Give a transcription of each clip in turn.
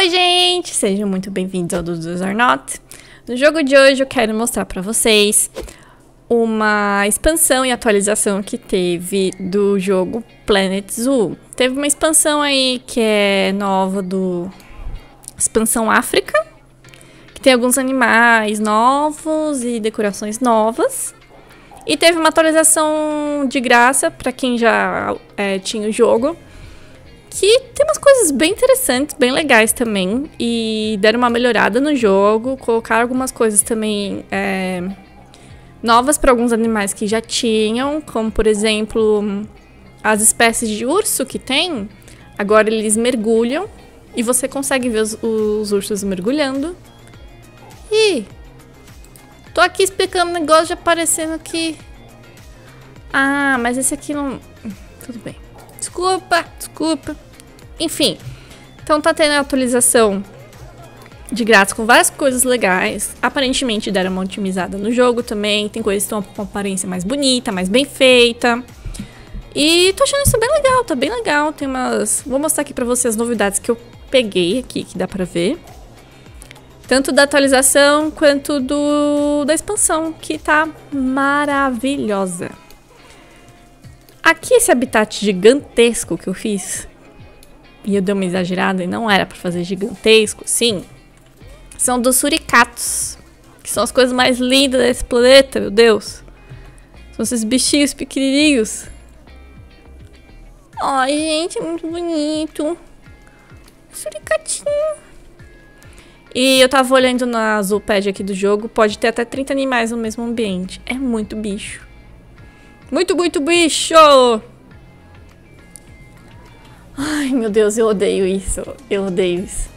Oi, gente! Sejam muito bem-vindos ao Dudos or Not. No jogo de hoje eu quero mostrar pra vocês uma expansão e atualização que teve do jogo Planet Zoo. Teve uma expansão aí que é nova do expansão África, que tem alguns animais novos e decorações novas. E teve uma atualização de graça para quem já é, tinha o jogo, que tem umas coisas bem interessantes, bem legais também. E deram uma melhorada no jogo, colocaram algumas coisas também é, novas para alguns animais que já tinham, como por exemplo as espécies de urso que tem. Agora eles mergulham e você consegue ver os, os ursos mergulhando. E tô aqui explicando um negócio já aparecendo que. Ah, mas esse aqui não. Tudo bem. Desculpa, desculpa. Enfim. Então tá tendo a atualização de grátis com várias coisas legais. Aparentemente deram uma otimizada no jogo também. Tem coisas que estão com aparência mais bonita, mais bem feita. E tô achando isso bem legal, tá bem legal. Tem umas. Vou mostrar aqui pra vocês as novidades que eu peguei aqui, que dá pra ver. Tanto da atualização quanto do da expansão, que tá maravilhosa. Aqui esse habitat gigantesco que eu fiz, e eu dei uma exagerada e não era para fazer gigantesco, sim, são dos suricatos, que são as coisas mais lindas desse planeta, meu Deus. São esses bichinhos pequenininhos. Ai, gente, é muito bonito. Suricatinho. E eu tava olhando na Zoopad aqui do jogo, pode ter até 30 animais no mesmo ambiente. É muito bicho. Muito, muito bicho! Ai, meu Deus, eu odeio isso. Eu odeio isso.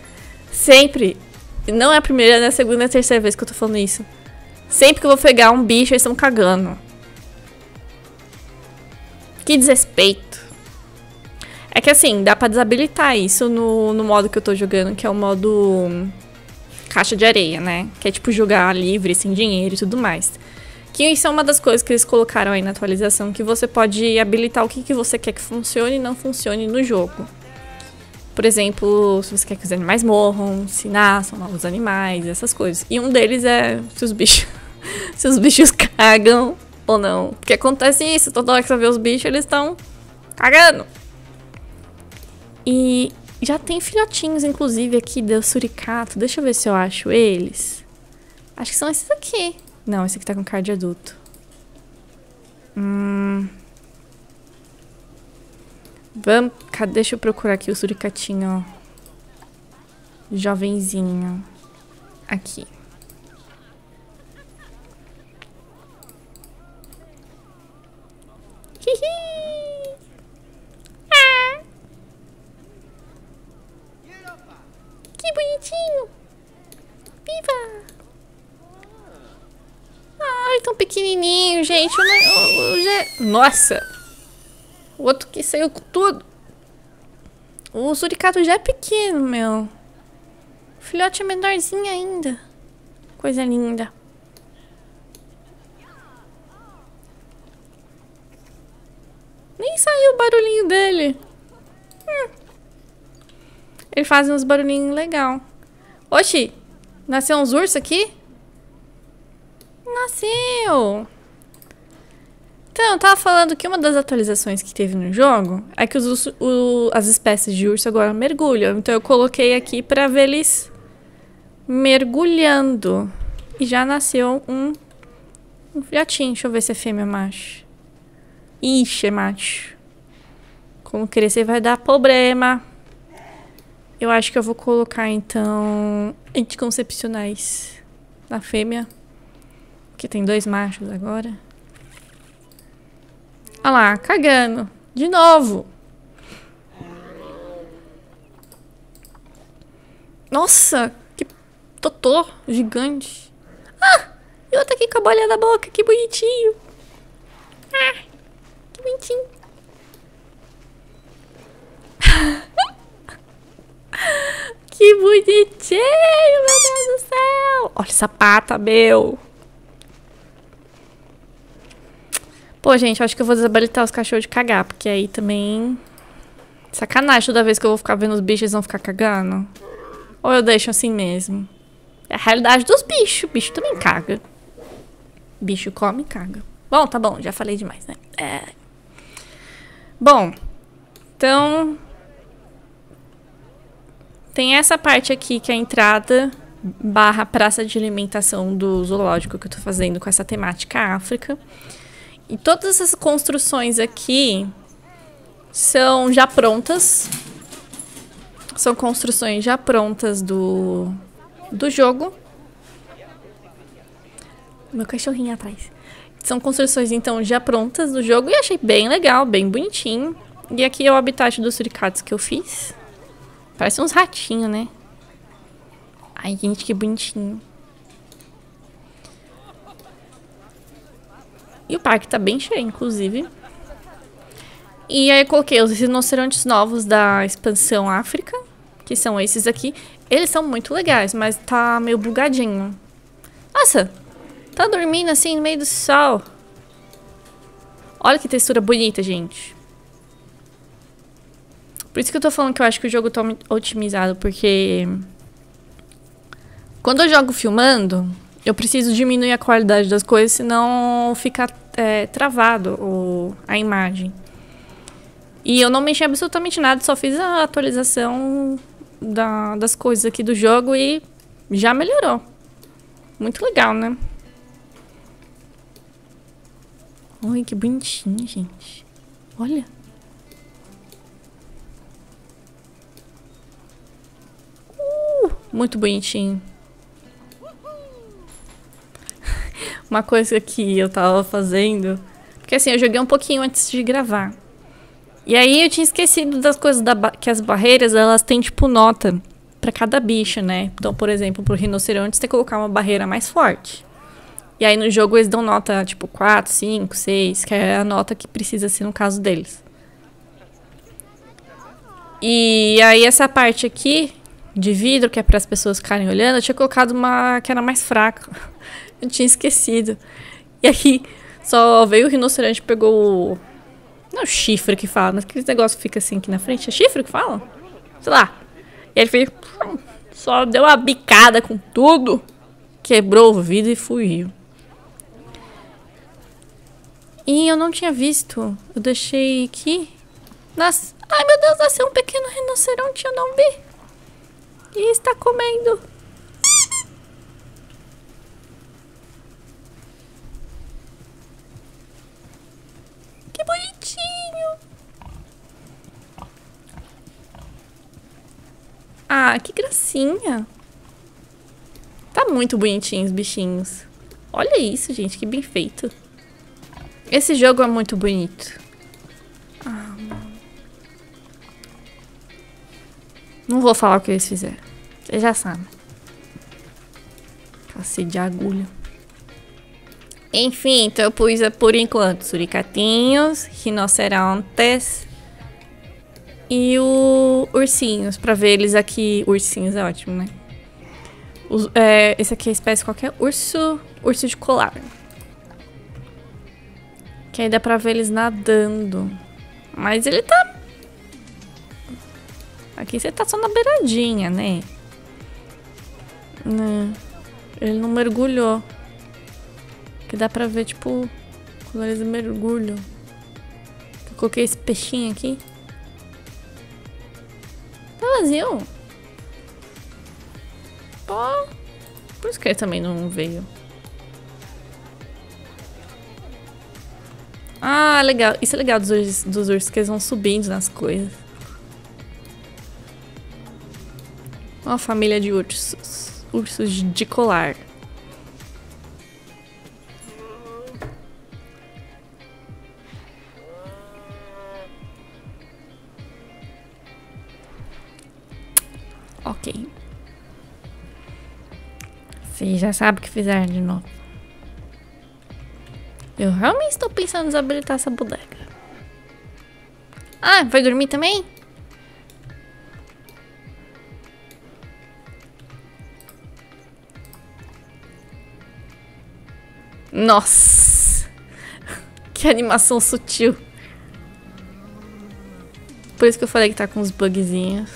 Sempre. Não é a primeira, nem a segunda, nem a terceira vez que eu tô falando isso. Sempre que eu vou pegar um bicho, eles estão cagando. Que desrespeito. É que assim, dá pra desabilitar isso no, no modo que eu tô jogando, que é o modo caixa de areia, né? Que é tipo jogar livre, sem dinheiro e tudo mais. Que isso é uma das coisas que eles colocaram aí na atualização, que você pode habilitar o que, que você quer que funcione e não funcione no jogo. Por exemplo, se você quer que os animais morram, se nasçam novos animais, essas coisas. E um deles é se os bichos, se os bichos cagam ou não. Porque acontece isso, toda hora que você vê os bichos, eles estão cagando. E já tem filhotinhos, inclusive, aqui do suricato. Deixa eu ver se eu acho eles. Acho que são esses aqui. Não, esse aqui tá com cara de adulto. Hum. Vamos. Deixa eu procurar aqui o suricatinho. Jovenzinho. Aqui. Hihi. Ah. Que bonitinho. Viva! Ai, tão pequenininho, gente. Nossa! O outro que saiu com tudo. O suricato já é pequeno, meu. O filhote é menorzinho ainda. Coisa linda. Nem saiu o barulhinho dele. Hum. Ele faz uns barulhinhos legal. Oxi, nasceu uns ursos aqui? Nasceu! Então, eu tava falando que uma das atualizações que teve no jogo é que os, o, as espécies de urso agora mergulham. Então eu coloquei aqui pra ver eles mergulhando. E já nasceu um, um filhotinho. Deixa eu ver se é fêmea ou macho. Ixi, é macho. Como crescer vai dar problema. Eu acho que eu vou colocar, então, anticoncepcionais na fêmea. Que tem dois machos agora. Olha lá, cagando. De novo. Nossa, que totô gigante. Ah, e outro aqui com a bolinha da boca, que bonitinho. Ah, que bonitinho. que bonitinho, meu Deus do céu. Olha essa pata, meu. Pô, gente, acho que eu vou desabilitar os cachorros de cagar, porque aí também. Sacanagem toda vez que eu vou ficar vendo os bichos, eles vão ficar cagando. Ou eu deixo assim mesmo? É a realidade dos bichos. Bicho também caga. Bicho come e caga. Bom, tá bom, já falei demais, né? É. Bom, então. Tem essa parte aqui que é a entrada barra praça de alimentação do zoológico que eu tô fazendo com essa temática África. E todas essas construções aqui são já prontas. São construções já prontas do, do jogo. Meu cachorrinho atrás. São construções, então, já prontas do jogo. E achei bem legal, bem bonitinho. E aqui é o habitat dos suricatos que eu fiz. Parece uns ratinhos, né? Ai, gente, que bonitinho. E o parque tá bem cheio, inclusive. E aí eu coloquei os rinocerontes novos da expansão África, que são esses aqui. Eles são muito legais, mas tá meio bugadinho. Nossa, tá dormindo assim no meio do sol. Olha que textura bonita, gente. Por isso que eu tô falando que eu acho que o jogo tá otimizado, porque quando eu jogo filmando, eu preciso diminuir a qualidade das coisas, senão fica é, travado o, a imagem. E eu não mexi absolutamente nada, só fiz a atualização da, das coisas aqui do jogo e já melhorou. Muito legal, né? Oi, que bonitinho, gente. Olha. Uh, muito bonitinho. Uma coisa que eu tava fazendo. Porque assim, eu joguei um pouquinho antes de gravar. E aí eu tinha esquecido das coisas da que as barreiras, elas têm tipo nota para cada bicho, né? Então, por exemplo, pro rinoceronte você tem que colocar uma barreira mais forte. E aí no jogo eles dão nota tipo 4, 5, 6, que é a nota que precisa ser no caso deles. E aí essa parte aqui de vidro, que é para as pessoas ficarem olhando, eu tinha colocado uma que era mais fraca. Eu tinha esquecido. E aí, só veio o rinoceronte pegou o. Não é o chifre que fala, mas aquele negócio fica assim aqui na frente. É chifre que fala? Sei lá. E ele fez. Só deu uma bicada com tudo. Quebrou o vidro e fugiu. E eu não tinha visto. Eu deixei aqui. Nas... Ai meu Deus, nasceu um pequeno rinoceronte, eu não vi. E está comendo. Que bonitinho. Ah, que gracinha. Tá muito bonitinho os bichinhos. Olha isso, gente, que bem feito. Esse jogo é muito bonito. Ah, Não vou falar o que eles fizeram. Você já sabe. Cacete de agulha. Enfim, então eu pus por enquanto suricatinhos, rinocerontes e o ursinhos, pra ver eles aqui. Ursinhos é ótimo, né? Os, é, esse aqui é espécie qualquer urso, urso de colar. Que aí dá pra ver eles nadando. Mas ele tá... Aqui você tá só na beiradinha, né? Né? Ele não mergulhou. Que dá pra ver, tipo, quando eles mergulham. Eu coloquei esse peixinho aqui. Tá vazio. Pô. Por isso que ele também não veio. Ah, legal. Isso é legal dos ursos, dos ursos que eles vão subindo nas coisas. Uma família de ursos. Ursos de colar. Já sabe o que fizeram de novo. Eu realmente estou pensando em desabilitar essa bodega. Ah, vai dormir também? Nossa! Que animação sutil. Por isso que eu falei que tá com uns bugzinhos.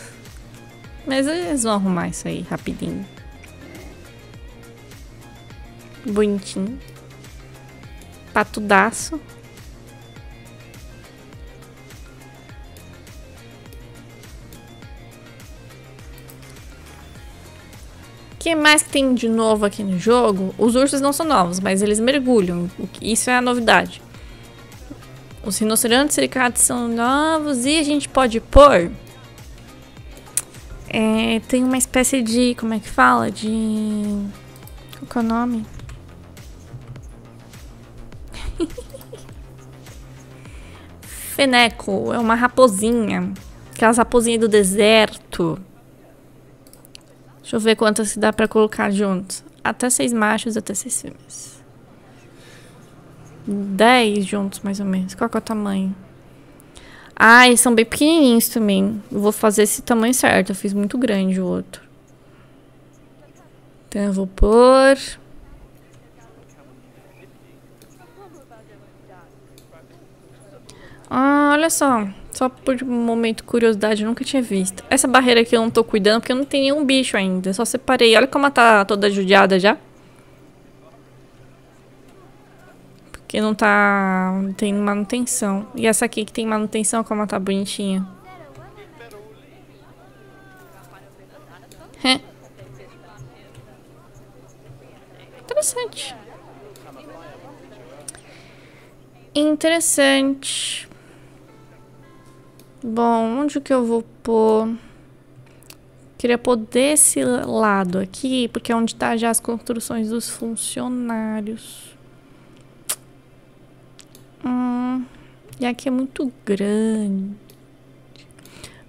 Mas eles vão arrumar isso aí rapidinho. Bonitinho. Patudaço. Que mais que tem de novo aqui no jogo? Os ursos não são novos, mas eles mergulham. Isso é a novidade. Os rinocerontes suricatos são novos e a gente pode pôr... É, tem uma espécie de... Como é que fala? De... Qual é o nome? Feneco é uma raposinha. Aquelas raposinhas do deserto. Deixa eu ver quantas dá pra colocar juntos. Até seis machos, até seis fêmeas. Dez juntos, mais ou menos. Qual é o tamanho? Ah, são bem pequenininhos também. Eu vou fazer esse tamanho certo. Eu fiz muito grande o outro. Então eu vou pôr... Ah, olha só. Só por um momento curiosidade, eu nunca tinha visto. Essa barreira aqui eu não tô cuidando porque eu não tenho nenhum bicho ainda. Só separei. Olha como ela tá toda judiada já. Porque não tá... Não tem manutenção. E essa aqui que tem manutenção, como ela tá bonitinha. É. Interessante. Interessante. Bom, onde que eu vou pôr? Queria pôr desse lado aqui, porque é onde tá já as construções dos funcionários. Hum, e aqui é muito grande.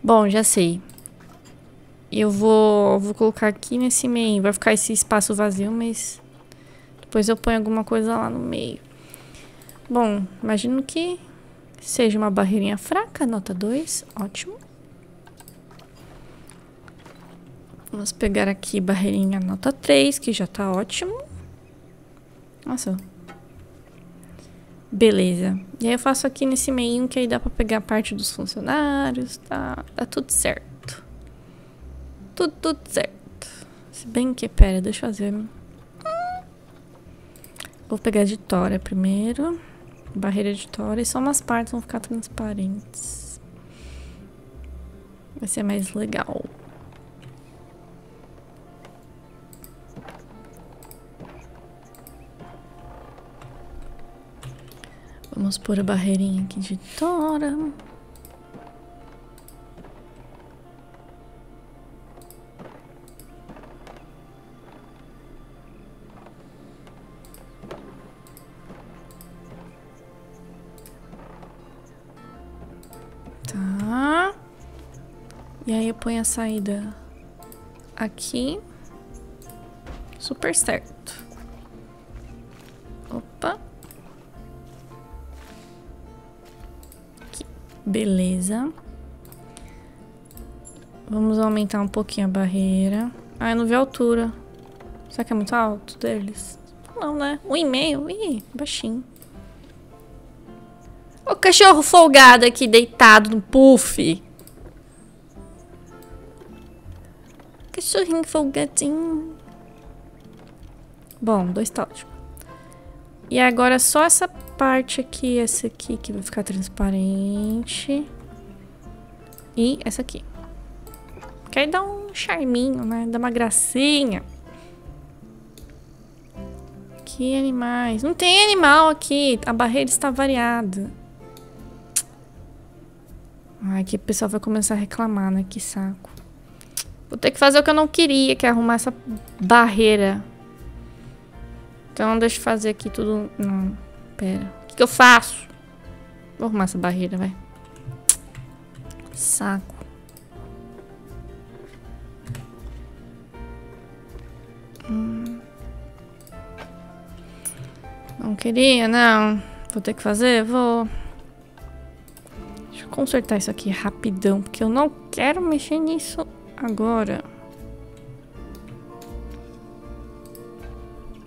Bom, já sei. Eu vou, vou colocar aqui nesse meio. Vai ficar esse espaço vazio, mas depois eu ponho alguma coisa lá no meio. Bom, imagino que Seja uma barreirinha fraca, nota 2, ótimo. Vamos pegar aqui barreirinha nota 3, que já tá ótimo. Nossa. Beleza. E aí eu faço aqui nesse meio que aí dá pra pegar parte dos funcionários, tá, tá tudo certo. Tudo, tudo certo. Se bem que, pera, deixa eu fazer. Vou pegar de tora primeiro barreira de tora e só umas partes vão ficar transparentes. Vai ser mais legal. Vamos pôr a barreirinha aqui de tora. E ponho a saída aqui. Super certo. Opa. Aqui. Beleza. Vamos aumentar um pouquinho a barreira. Ah, eu não vi a altura. Será que é muito alto deles? Não, né? Um e meio. Ih, baixinho. O cachorro folgado aqui deitado no puff. Cachorrinho folgadinho. Bom, dois tá. E agora só essa parte aqui, essa aqui que vai ficar transparente. E essa aqui. Que aí dá um charminho, né? Dá uma gracinha. Que animais. Não tem animal aqui. A barreira está variada. Ai, que o pessoal vai começar a reclamar, né? Que saco. Vou ter que fazer o que eu não queria, que é arrumar essa barreira. Então, deixa eu fazer aqui tudo... Não, pera. O que, que eu faço? Vou arrumar essa barreira, vai. Saco. Hum. Não queria, não. Vou ter que fazer? Vou. Deixa eu consertar isso aqui rapidão, porque eu não quero mexer nisso Agora...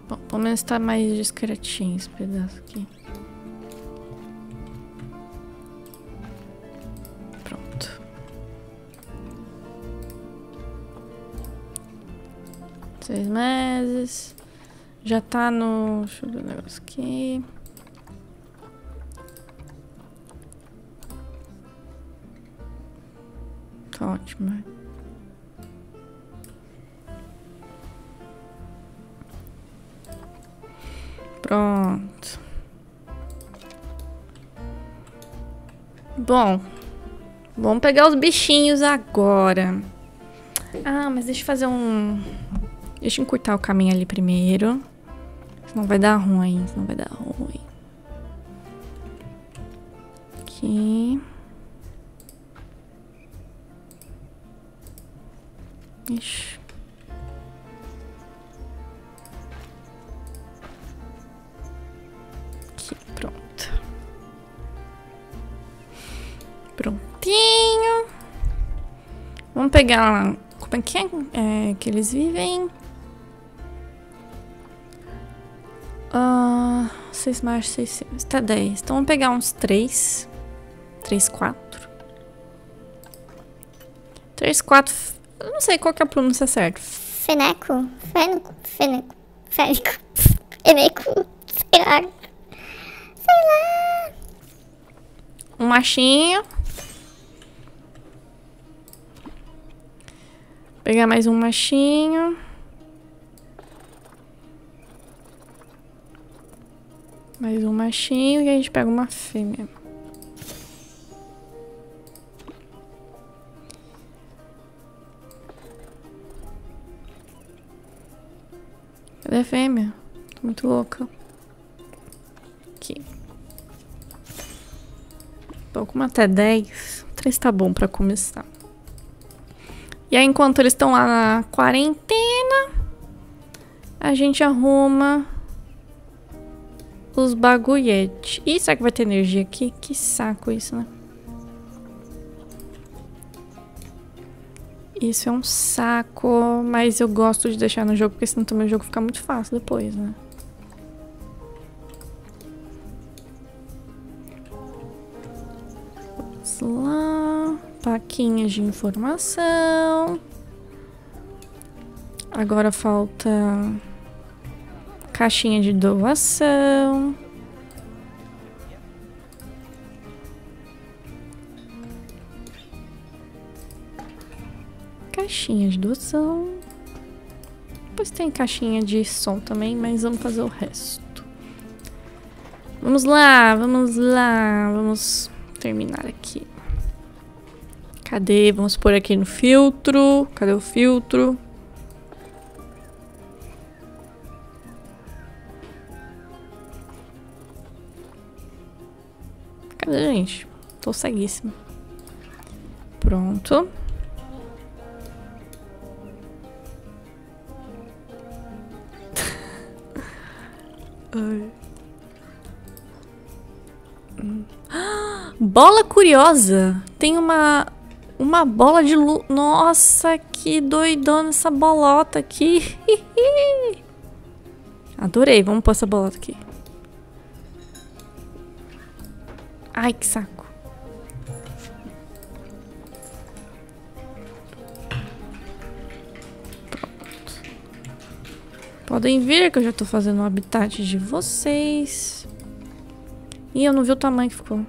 Bom, pelo menos tá mais discretinho esse pedaço aqui. Pronto. Seis meses. Já tá no... Deixa eu ver o negócio aqui. Tá ótimo. Pronto. Bom, vamos pegar os bichinhos agora. Ah, mas deixa eu fazer um... Deixa eu encurtar o caminho ali primeiro. Senão vai dar ruim, senão vai dar ruim. Aqui. Ixi. Pegar... Como é que é, é que eles vivem? Uh, seis mais seis, tá dez. Então vamos pegar uns três. Três, quatro. Três, quatro. Eu não sei qual que é a pronúncia certa. Feneco? Feneco? Feneco? Feneco? Feneco? Sei lá. Sei lá. Um machinho. Pegar mais um machinho. Mais um machinho e a gente pega uma fêmea. Cadê a fêmea? Tô muito louca. Aqui. Bom, como até 10, 3 tá bom pra começar. E aí, enquanto eles estão lá na quarentena, a gente arruma os bagulhetes. Ih, será que vai ter energia aqui? Que saco isso, né? Isso é um saco, mas eu gosto de deixar no jogo, porque senão também o jogo fica muito fácil depois, né? Vamos lá. Paquinhas de informação. Agora falta caixinha de doação. Caixinha de doação. Depois tem caixinha de som também, mas vamos fazer o resto. Vamos lá, vamos lá, vamos terminar aqui. Cadê? Vamos pôr aqui no filtro. Cadê o filtro? Cadê, gente? Tô ceguíssima. Pronto. Bola curiosa. Tem uma uma bola de luz. Nossa, que doidona essa bolota aqui. Adorei. Vamos pôr essa bolota aqui. Ai, que saco. Pronto. Podem vir que eu já tô fazendo o habitat de vocês. Ih, eu não vi o tamanho que ficou.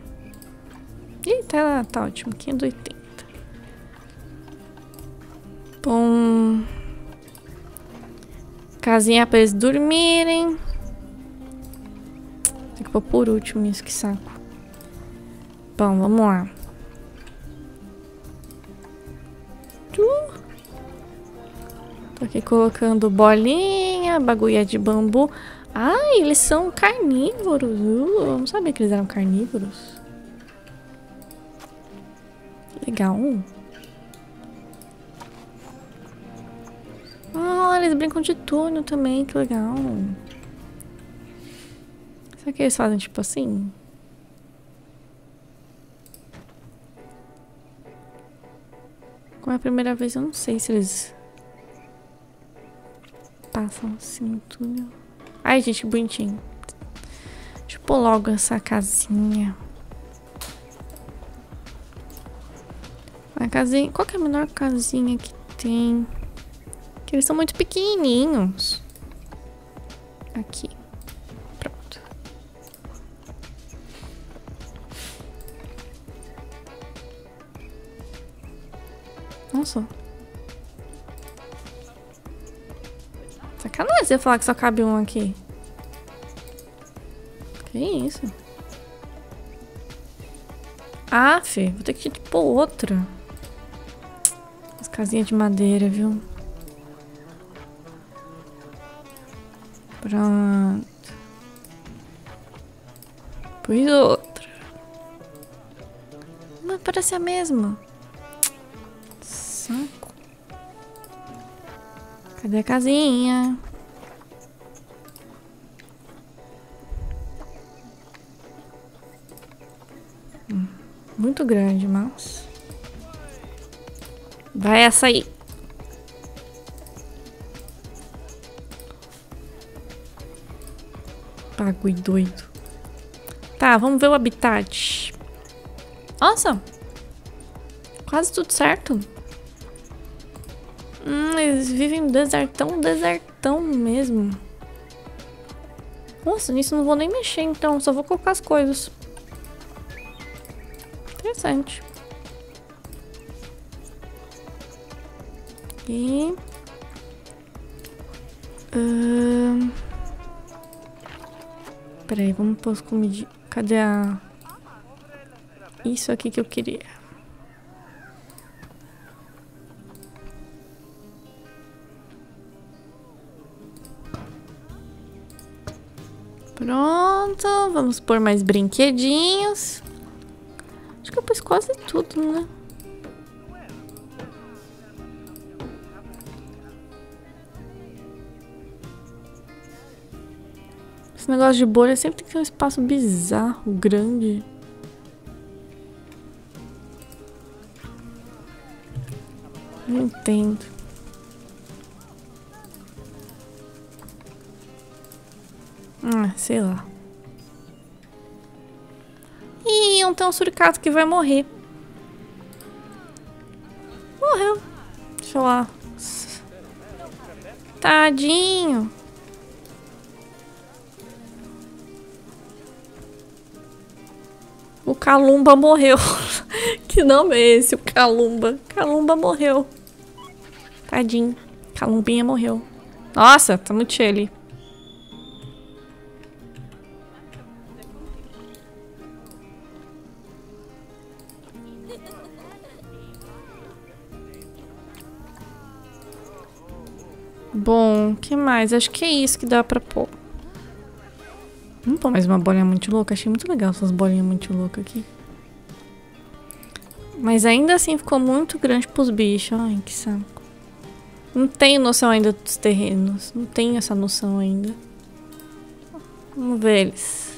Ih, tá, tá ótimo. 580. Casinha pra eles dormirem. Tem que pôr por último isso, que saco. Bom, vamos lá. Tô aqui colocando bolinha, bagulha de bambu. Ai, eles são carnívoros. Uh, eu não sabia que eles eram carnívoros. Legal. Brincam de túnel também, que legal. Será que eles fazem tipo assim? Como é a primeira vez, eu não sei se eles passam assim no túnel. Ai, gente, que bonitinho. Deixa eu pôr logo essa casinha. A casinha... Qual é a menor casinha que tem? Eles são muito pequenininhos. Aqui. Pronto. Nossa. Sacanagem você falar que só cabe um aqui. Que isso? Aff, vou ter que pôr outra. As casinhas de madeira, viu? Pronto. Pus outra. Mas parece a mesma. Saco. Cadê a casinha? Hum, muito grande, mas... Vai essa aí. Bagulho doido. Tá, vamos ver o habitat. Nossa! Quase tudo certo. Hum, eles vivem desertão, desertão mesmo. Nossa, nisso não vou nem mexer então, só vou colocar as coisas. Interessante. E... Uh... Peraí, vamos pôr as comidinhas. Cadê a... Isso aqui que eu queria. Pronto, vamos pôr mais brinquedinhos. Acho que eu pus quase tudo, né? Esse negócio de bolha sempre tem que ter um espaço bizarro, grande. Não entendo. Ah, sei lá. Ih, ontem um suricato que vai morrer. Morreu. Deixa eu lá. Tadinho. Calumba morreu. que nome é esse? O Calumba. Calumba morreu. Tadinho. Calumbinha morreu. Nossa, tá muito cheio ali. Bom, que mais? Acho que é isso que dá pra pôr. Não pôr mais uma bolinha muito louca. Achei muito legal essas bolinhas muito loucas aqui. Mas ainda assim ficou muito grande pros bichos. Ai, que saco. Não tenho noção ainda dos terrenos. Não tenho essa noção ainda. Vamos ver eles.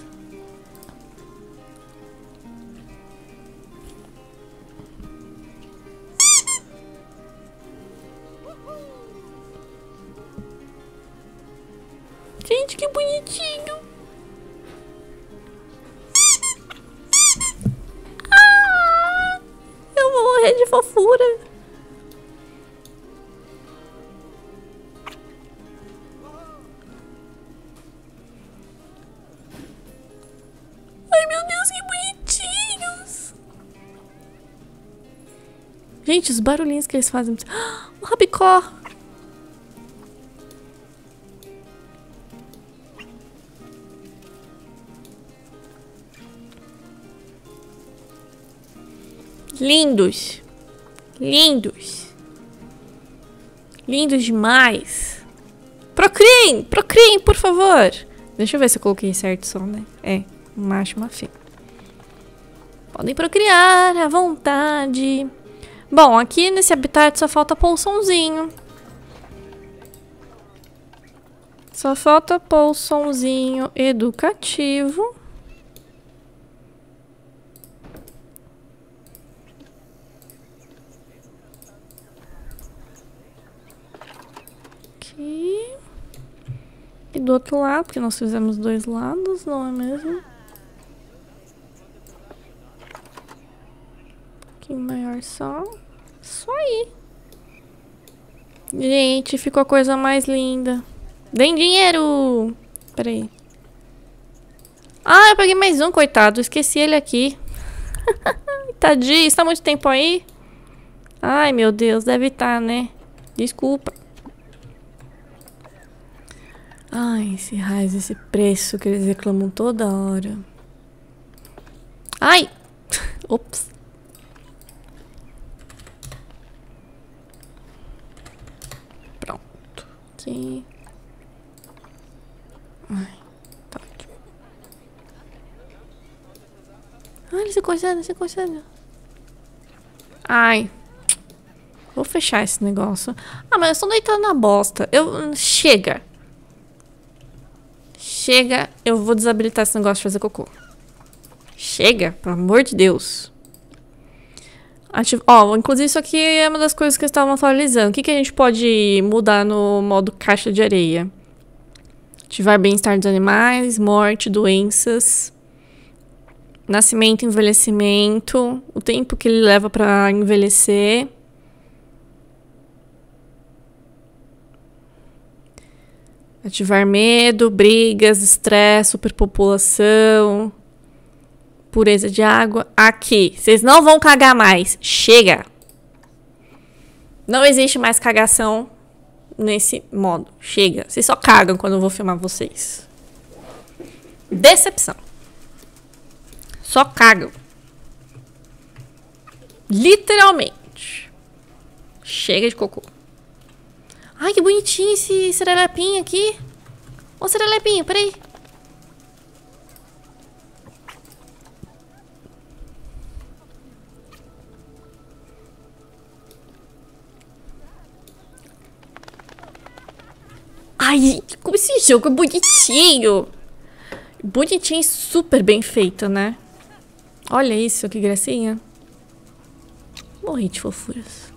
Barulhinhos que eles fazem. Ah, rabicó. Lindos. Lindos. Lindos demais. Procriem! Procriem, por favor! Deixa eu ver se eu coloquei certo som, né? É, um macho uma fêmea. Podem procriar à vontade. Bom, aqui nesse habitat só falta pôr o somzinho. Só falta pôr o somzinho educativo. aqui. E do outro lado, porque nós fizemos dois lados, não é mesmo? Pouquinho maior só. Só aí. Gente, ficou a coisa mais linda. Deem dinheiro! Peraí. Ah, eu peguei mais um, coitado. Esqueci ele aqui. Tadinho, está muito tempo aí? Ai, meu Deus, deve estar, tá, né? Desculpa. Ai, esse raiz, esse preço que eles reclamam toda hora. Ai! Ops. Aqui. Ai, tá ótimo. Ai, ele se coçando, se coçando. Ai. Vou fechar esse negócio. Ah, mas eu estou deitando na bosta. Eu... Chega. Chega, eu vou desabilitar esse negócio de fazer cocô. Chega, pelo amor de Deus. Ó, inclusive isso aqui é uma das coisas que estavam atualizando. O que, que a gente pode mudar no modo caixa de areia? Ativar bem-estar dos animais, morte, doenças, nascimento, envelhecimento, o tempo que ele leva para envelhecer. Ativar medo, brigas, estresse, superpopulação, pureza de água. Aqui, vocês não vão cagar mais. Chega! Não existe mais cagação nesse modo. Chega. Vocês só cagam quando eu vou filmar vocês. Decepção. Só cagam. Literalmente. Chega de cocô. Ai, que bonitinho esse serelepinho aqui. Ô, serelepinho, peraí. Ai, como esse jogo é bonitinho. Bonitinho e super bem feito, né? Olha isso, que gracinha. Morri de fofuras.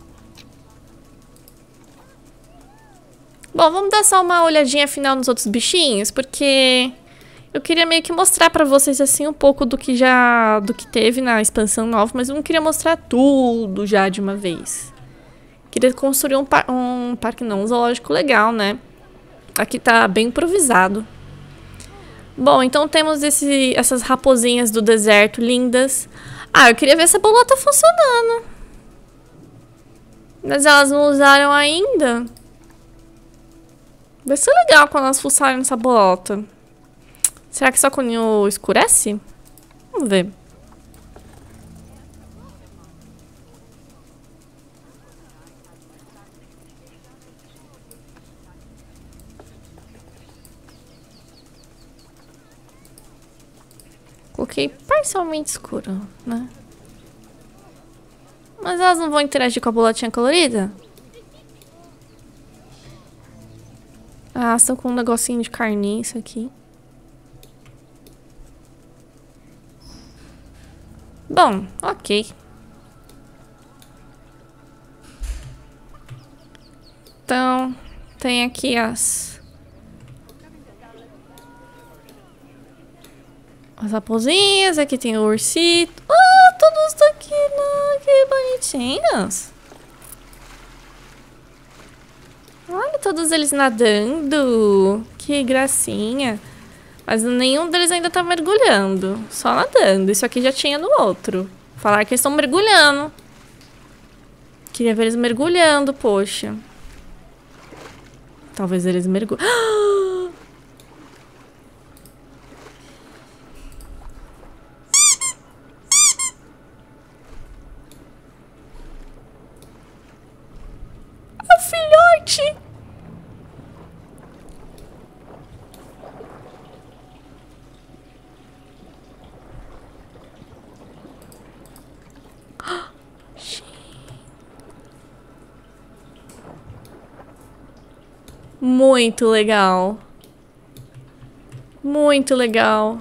Bom, vamos dar só uma olhadinha final nos outros bichinhos, porque eu queria meio que mostrar pra vocês, assim, um pouco do que já... do que teve na expansão nova, mas eu não queria mostrar tudo já de uma vez. Queria construir um, par um parque, não, um zoológico legal, né? Aqui tá bem improvisado. Bom, então temos esse, essas raposinhas do deserto lindas. Ah, eu queria ver essa bolota funcionando. Mas elas não usaram ainda. Vai ser legal quando elas fuçarem nessa bolota. Será que só quando escurece? Vamos ver. Coloquei parcialmente escuro, né? Mas elas não vão interagir com a bolotinha colorida? Ah, estão com um negocinho de carniça aqui. Bom, ok. Então, tem aqui as... As raposinhas, aqui tem o ursito. Ah, todos daqui, né? que bonitinhos. Olha todos eles nadando. Que gracinha. Mas nenhum deles ainda tá mergulhando. Só nadando. Isso aqui já tinha no outro. Falar que eles estão mergulhando. Queria ver eles mergulhando, poxa. Talvez eles mergulhem. Muito legal. Muito legal.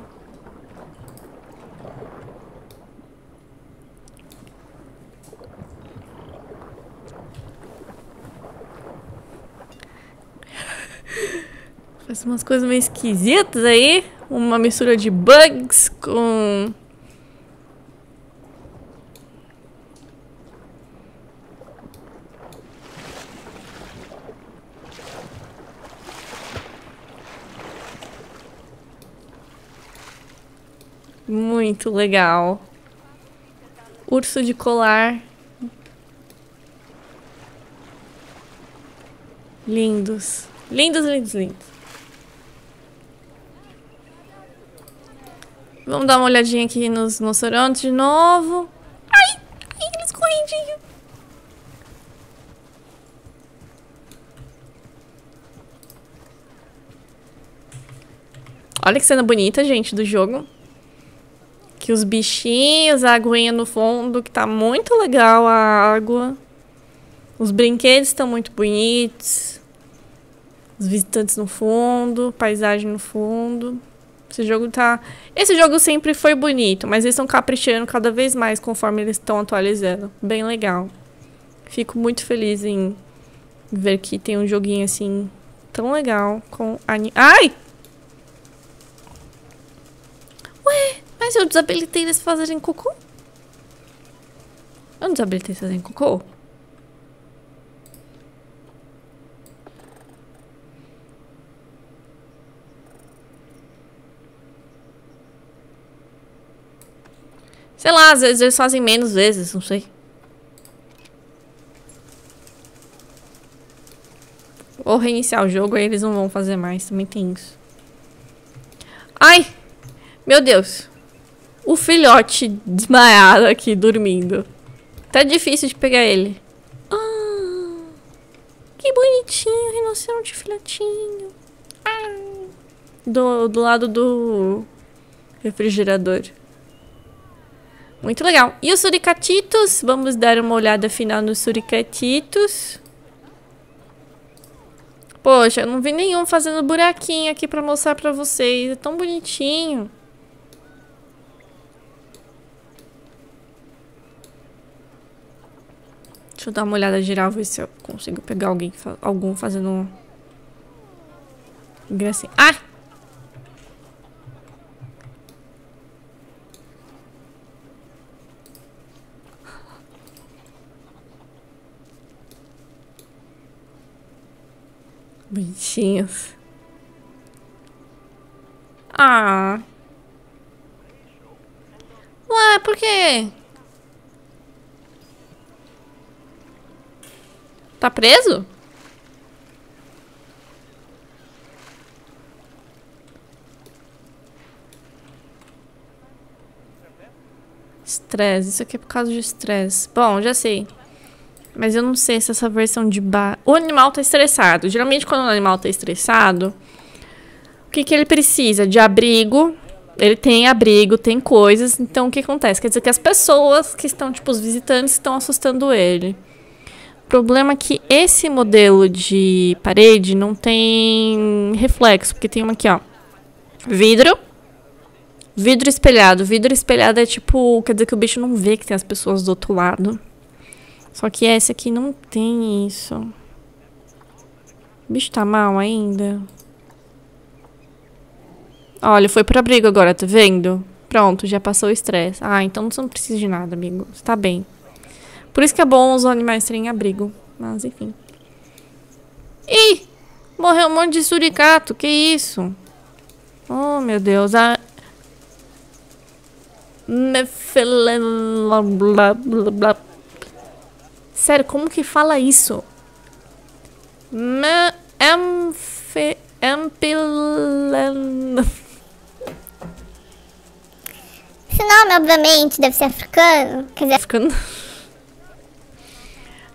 umas coisas meio esquisitas aí. Uma mistura de bugs com... Muito legal. Urso de colar. Lindos. Lindos, lindos, lindos. Vamos dar uma olhadinha aqui nos restaurantes de novo. Ai, ai, eles correndinho. Olha que cena bonita, gente, do jogo. Que os bichinhos, a aguinha no fundo, que tá muito legal a água. Os brinquedos estão muito bonitos. Os visitantes no fundo, paisagem no fundo. Esse jogo tá. Esse jogo sempre foi bonito, mas eles estão caprichando cada vez mais conforme eles estão atualizando. Bem legal. Fico muito feliz em ver que tem um joguinho assim tão legal com ani... Ai! Ué, mas eu desabilitei eles fazerem cocô? Eu não desabilitei fazerem cocô? Sei lá, às vezes eles fazem menos vezes, não sei. Ou reiniciar o jogo, aí eles não vão fazer mais. Também tem isso. Ai! Meu Deus. O filhote desmaiado aqui, dormindo. Tá difícil de pegar ele. Ah, que bonitinho, rinoceronte filhotinho. Ah, do, do lado do refrigerador. Muito legal. E os suricatitos? Vamos dar uma olhada final nos suricatitos. Poxa, eu não vi nenhum fazendo buraquinho aqui pra mostrar pra vocês. É tão bonitinho. Deixa eu dar uma olhada geral, ver se eu consigo pegar alguém, algum fazendo um... Gracinha. Ah! Bonitinhos. Ah. Ué, por quê? Tá preso? Estresse. Isso aqui é por causa de estresse. Bom, já sei. Mas eu não sei se essa versão de bar... O animal tá estressado. Geralmente, quando o animal tá estressado, o que, que ele precisa? De abrigo. Ele tem abrigo, tem coisas. Então, o que acontece? Quer dizer que as pessoas que estão, tipo, os visitantes, estão assustando ele. O problema é que esse modelo de parede não tem reflexo. Porque tem uma aqui, ó. Vidro. Vidro espelhado. Vidro espelhado é tipo... Quer dizer que o bicho não vê que tem as pessoas do outro lado. Só que esse aqui não tem isso. O bicho tá mal ainda. Olha, foi pra briga agora, tá vendo? Pronto, já passou o estresse. Ah, então você não precisa de nada, amigo. Você tá bem. Por isso que é bom os animais terem abrigo. Mas, enfim. Ih! Morreu um monte de suricato. Que isso? Oh, meu Deus. A... Blá, blá, blá. Sério, como que fala isso? Me emfe, empilen... Esse nome, obviamente, deve ser africano. Quer dizer... Africano?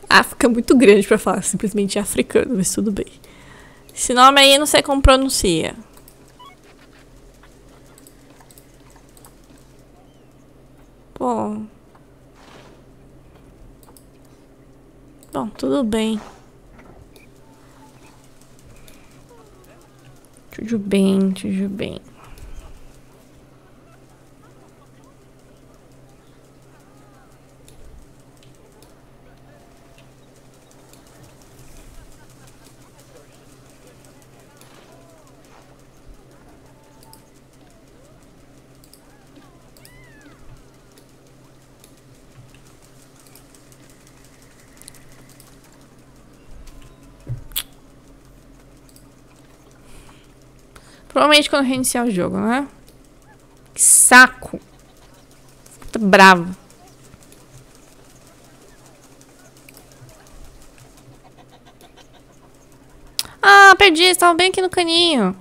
África é muito grande pra falar simplesmente africano, mas tudo bem. Esse nome aí eu não sei como pronuncia. Pô... Bom, tudo bem. Tudo bem, tudo bem. Provavelmente quando reiniciar o jogo, né? Que saco. Tô bravo. Ah, perdi. Estava bem aqui no caninho.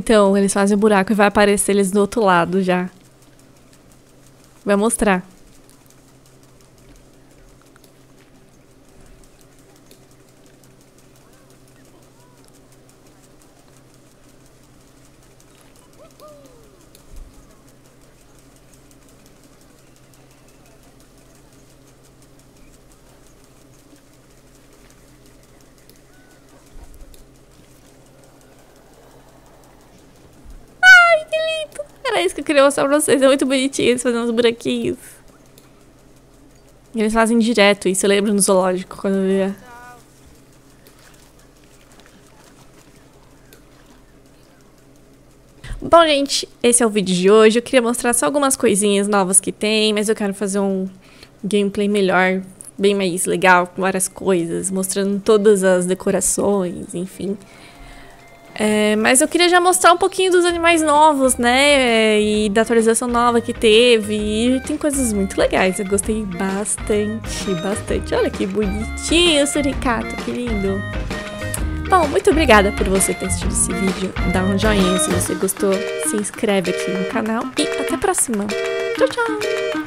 Então, eles fazem o buraco e vai aparecer eles do outro lado já. Vai mostrar. Era isso que eu queria mostrar pra vocês. É muito bonitinho eles fazendo os buraquinhos. Eles fazem direto isso, eu lembro no zoológico quando eu via. Bom, gente, esse é o vídeo de hoje. Eu queria mostrar só algumas coisinhas novas que tem, mas eu quero fazer um gameplay melhor, bem mais legal, com várias coisas, mostrando todas as decorações, enfim. É, mas eu queria já mostrar um pouquinho dos animais novos, né? E da atualização nova que teve. E tem coisas muito legais. Eu gostei bastante, bastante. Olha que bonitinho o suricato, que lindo. Bom, muito obrigada por você ter assistido esse vídeo. Dá um joinha se você gostou. Se inscreve aqui no canal. E até a próxima. Tchau, tchau!